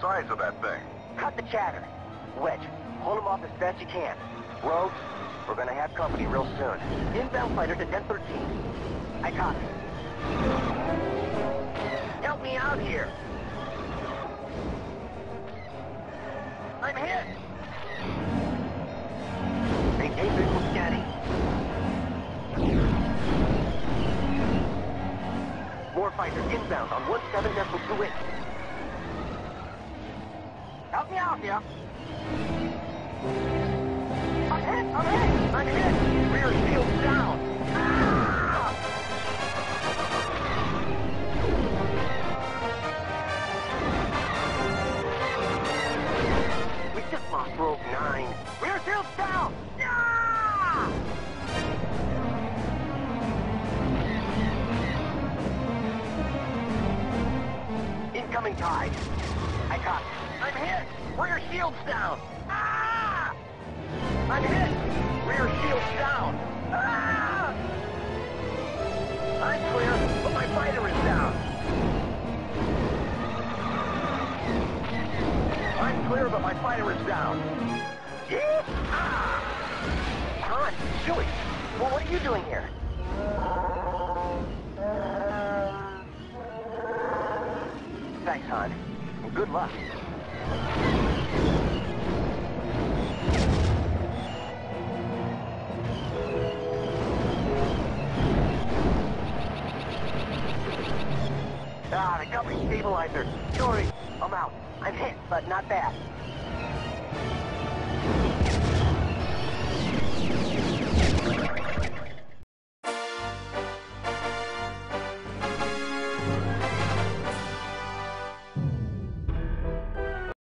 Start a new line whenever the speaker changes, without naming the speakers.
sides of that thing.
Cut the chatter. Wedge, hold them off as best you can. Rogues, we're gonna have company real soon. Inbound fighters at 1013. I copy. Help me out here. I'm hit. Maintain visual scanning. More fighters inbound on 17 decimal 2 inch. Help me out here. I'm hit! I'm hit! I'm hit! Rear shield down! Ah! We just lost Rogue 9. Rear down! Incoming tide. I got. I'm hit! Rear shield's down! Ah! I'm hit! Rear shield's down! Ah! I'm clear, but my fighter is down. I'm clear, but my fighter is down. Yeah! Ah! Han, Chewie, well, what are you doing here? Thanks, Han. Good luck. Ah, the company stabilizer. Sorry, I'm out. I'm hit, but not bad.